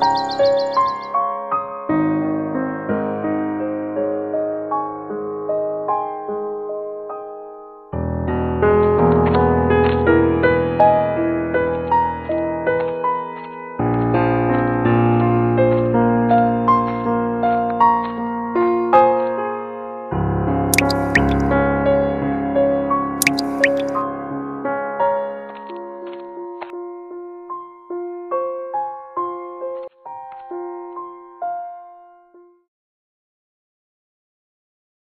Música